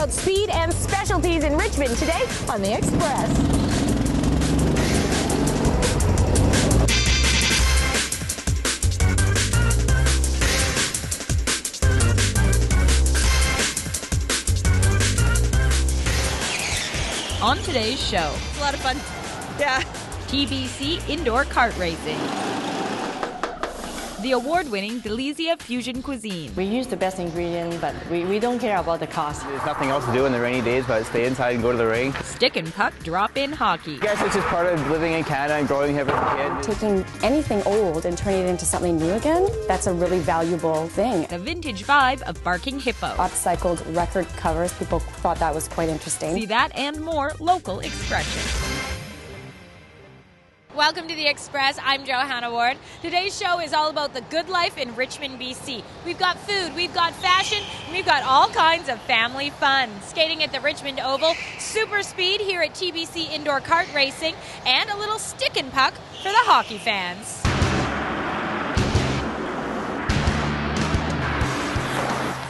about speed and specialties in Richmond today on The Express. On today's show, It's a lot of fun. Yeah. TBC indoor kart racing. The award-winning Delizia Fusion Cuisine. We use the best ingredient, but we, we don't care about the cost. There's nothing else to do in the rainy days but stay inside and go to the ring. Stick and puck drop-in hockey. I guess it's just part of living in Canada and growing here as a kid. taking anything old and turning it into something new again, that's a really valuable thing. The vintage vibe of Barking Hippo. Upcycled record covers, people thought that was quite interesting. See that and more local expression. Welcome to the Express. I'm Johanna Ward. Today's show is all about the good life in Richmond, BC. We've got food, we've got fashion, and we've got all kinds of family fun. Skating at the Richmond Oval, super speed here at TBC Indoor Kart Racing, and a little stick and puck for the hockey fans.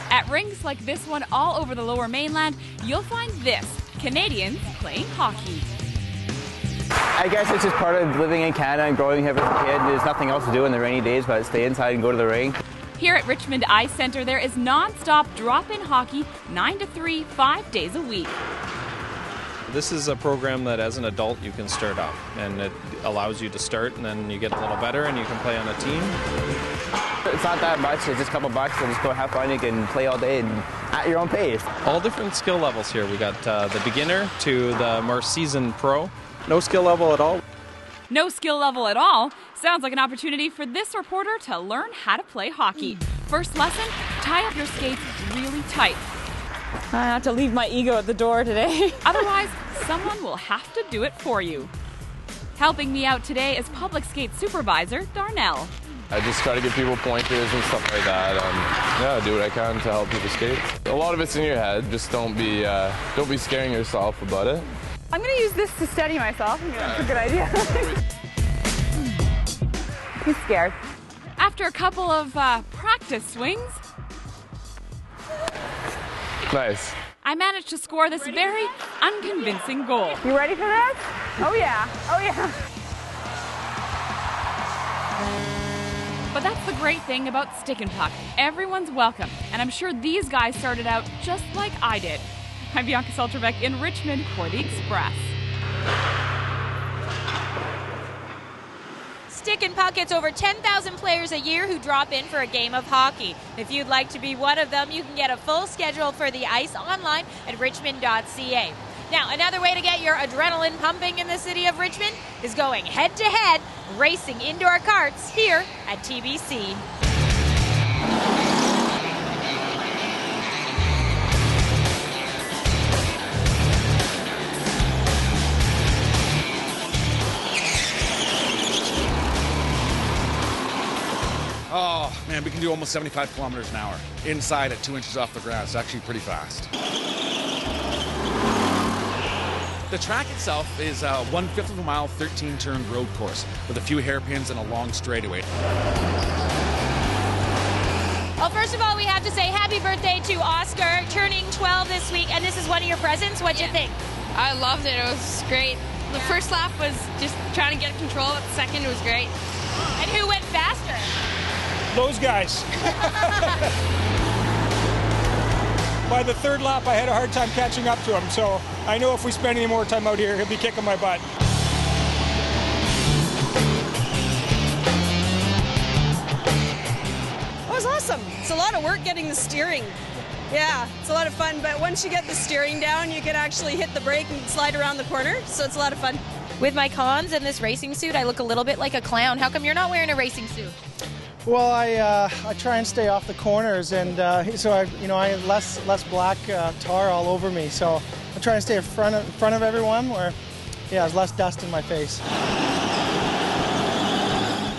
At rinks like this one all over the lower mainland, you'll find this Canadians playing hockey. I guess it's just part of living in Canada and growing here as a kid. There's nothing else to do in the rainy days but stay inside and go to the ring. Here at Richmond Ice Center, there is non-stop drop-in hockey, 9 to 3, 5 days a week. This is a program that as an adult you can start off and it allows you to start and then you get a little better and you can play on a team. It's not that much, it's just a couple bucks and just go have fun. You can play all day and at your own pace. All different skill levels here. We got uh, the beginner to the more seasoned pro. No skill level at all. No skill level at all. Sounds like an opportunity for this reporter to learn how to play hockey. First lesson, tie up your skates really tight. I have to leave my ego at the door today. Otherwise, someone will have to do it for you. Helping me out today is public skate supervisor Darnell. I just try to give people pointers and stuff like that. Um, yeah, do what I can to help people skate. A lot of it's in your head. Just don't be uh, don't be scaring yourself about it. I'm going to use this to steady myself. That's a good idea. He's scared. After a couple of uh, practice swings, Nice. I managed to score this very unconvincing goal. You ready for this? Oh, yeah. Oh, yeah. But that's the great thing about stick and puck. Everyone's welcome, and I'm sure these guys started out just like I did. I'm Bianca Solterbeck in Richmond for the Express. Stick and Puck gets over 10,000 players a year who drop in for a game of hockey. If you'd like to be one of them, you can get a full schedule for the ice online at richmond.ca. Now, another way to get your adrenaline pumping in the city of Richmond is going head to head racing indoor carts here at TBC. Man, we can do almost 75 kilometers an hour inside at two inches off the ground. It's actually pretty fast. The track itself is a one fifth of a mile, 13 turn road course with a few hairpins and a long straightaway. Well, first of all, we have to say happy birthday to Oscar, turning 12 this week, and this is one of your presents. What'd you think? I loved it. It was great. The first lap was just trying to get control. The second was great. And who went faster? Those guys. By the third lap, I had a hard time catching up to him, so I know if we spend any more time out here, he'll be kicking my butt. It was awesome. It's a lot of work getting the steering. Yeah, it's a lot of fun, but once you get the steering down, you can actually hit the brake and slide around the corner, so it's a lot of fun. With my cons and this racing suit, I look a little bit like a clown. How come you're not wearing a racing suit? Well, I uh, I try and stay off the corners, and uh, so I you know I have less less black uh, tar all over me. So I try and stay in front of, in front of everyone, where yeah, there's less dust in my face.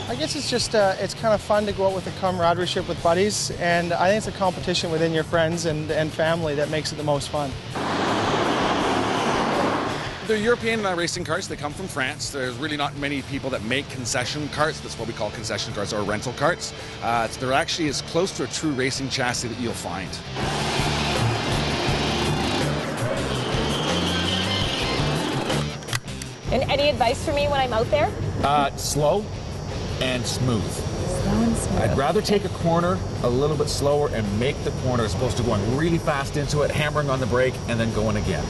I guess it's just uh, it's kind of fun to go out with a camaraderie with buddies, and I think it's a competition within your friends and, and family that makes it the most fun they're European uh, racing cars. They come from France. There's really not many people that make concession carts. That's what we call concession carts or rental carts. Uh, they're actually as close to a true racing chassis that you'll find. And any advice for me when I'm out there? Uh, slow and smooth. Slow and smooth. I'd rather take a corner a little bit slower and make the corner as opposed to going really fast into it, hammering on the brake, and then going again.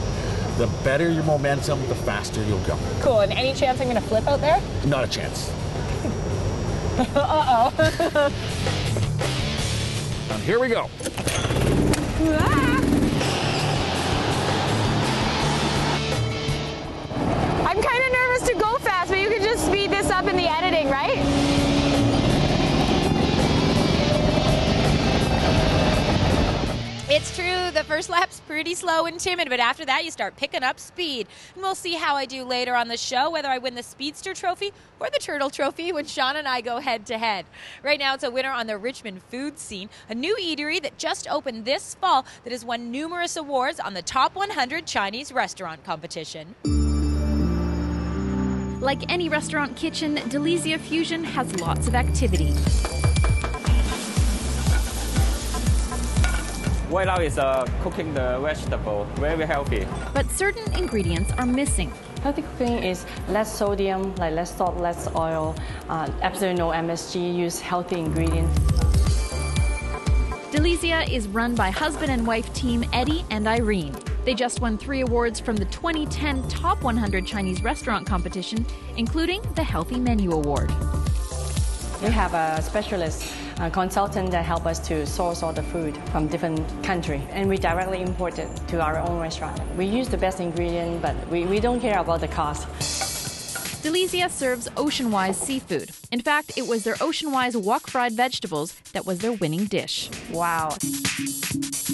The better your momentum, the faster you'll go. Cool. And any chance I'm going to flip out there? Not a chance. uh oh. and here we go. I'm kind of nervous to go fast, but you can just speed this up in the editing, right? The first lap's pretty slow and timid, but after that, you start picking up speed. And we'll see how I do later on the show, whether I win the Speedster Trophy or the Turtle Trophy when Sean and I go head to head. Right now, it's a winner on the Richmond food scene, a new eatery that just opened this fall that has won numerous awards on the Top 100 Chinese Restaurant Competition. Like any restaurant kitchen, Delizia Fusion has lots of activity. Right now is uh, cooking the vegetable, very healthy. But certain ingredients are missing. Healthy cooking is less sodium, like less salt, less oil, uh, absolutely no MSG, use healthy ingredients. Delizia is run by husband and wife team Eddie and Irene. They just won three awards from the 2010 Top 100 Chinese Restaurant Competition, including the Healthy Menu Award. We have a specialist a consultant that help us to source all the food from different country and we directly import it to our own restaurant. We use the best ingredient, but we, we don't care about the cost. Delizia serves Oceanwise seafood. In fact, it was their Oceanwise wok fried vegetables that was their winning dish. Wow. It's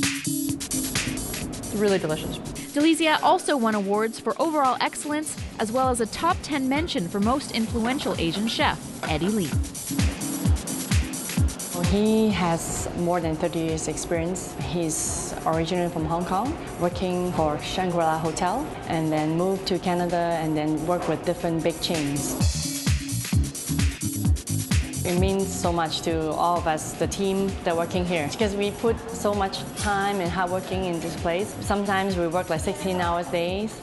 really delicious. Delizia also won awards for overall excellence as well as a top 10 mention for most influential Asian chef, Eddie Lee. He has more than 30 years experience. He's originally from Hong Kong, working for Shangri-La Hotel, and then moved to Canada and then worked with different big chains. It means so much to all of us, the team that working here, because we put so much time and hard working in this place. Sometimes we work like 16 hours days.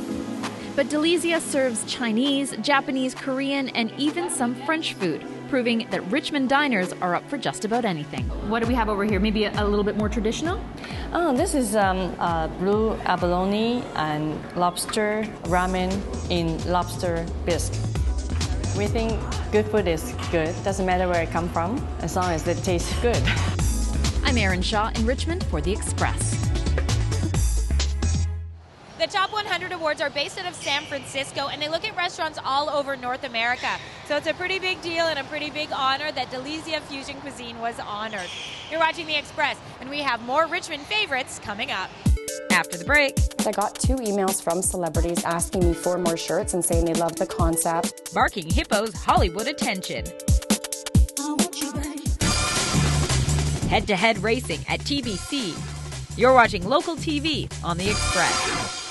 But Delizia serves Chinese, Japanese, Korean, and even some French food proving that Richmond diners are up for just about anything. What do we have over here? Maybe a, a little bit more traditional? Oh, this is um, uh, blue abalone and lobster ramen in lobster bisque. We think good food is good. Doesn't matter where it comes from, as long as it tastes good. I'm Erin Shaw in Richmond for The Express. Awards are based out of San Francisco and they look at restaurants all over North America. So it's a pretty big deal and a pretty big honor that Delizia Fusion Cuisine was honored. You're watching The Express and we have more Richmond favorites coming up. After the break, I got two emails from celebrities asking me for more shirts and saying they love the concept. Barking Hippo's Hollywood attention. Head to head racing at TBC. You're watching local TV on The Express.